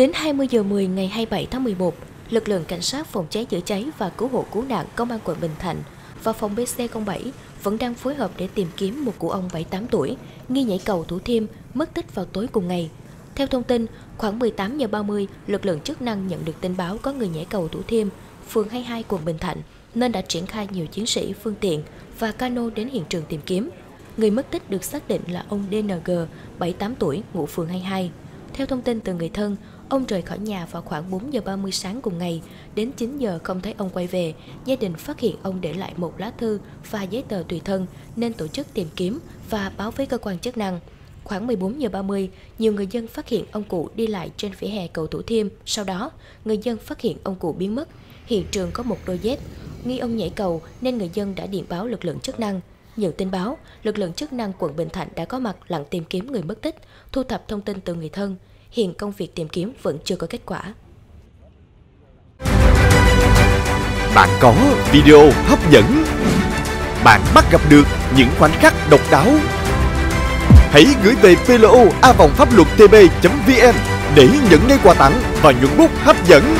Đến 20 giờ 10 ngày 27 tháng 11, lực lượng cảnh sát phòng cháy chữa cháy và cứu hộ cứu nạn công an quận Bình Thạnh và phòng BC07 vẫn đang phối hợp để tìm kiếm một cụ ông 78 tuổi nghi nhảy cầu Thủ Thiêm mất tích vào tối cùng ngày. Theo thông tin, khoảng 18 giờ 30, lực lượng chức năng nhận được tin báo có người nhảy cầu Thủ Thiêm, phường 22 quận Bình Thạnh nên đã triển khai nhiều chiến sĩ, phương tiện và cano đến hiện trường tìm kiếm. Người mất tích được xác định là ông DNG, 78 tuổi, ngụ phường 22. Theo thông tin từ người thân, ông rời khỏi nhà vào khoảng 4 giờ 30 sáng cùng ngày. Đến 9 giờ không thấy ông quay về, gia đình phát hiện ông để lại một lá thư và giấy tờ tùy thân nên tổ chức tìm kiếm và báo với cơ quan chức năng. Khoảng 14 giờ 30, nhiều người dân phát hiện ông cụ đi lại trên vỉa hè cầu Thủ Thiêm. Sau đó, người dân phát hiện ông cụ biến mất. Hiện trường có một đôi dép. Nghi ông nhảy cầu nên người dân đã điện báo lực lượng chức năng. Nhận tin báo, lực lượng chức năng quận Bình Thạnh đã có mặt lặn tìm kiếm người mất tích, thu thập thông tin từ người thân. Hiện công việc tìm kiếm vẫn chưa có kết quả. Bạn có video hấp dẫn? Bạn bắt gặp được những khoảnh khắc độc đáo? Hãy gửi về plo a vòng pháp luật tb.vn để nhận ngay quà tặng và những bút hấp dẫn.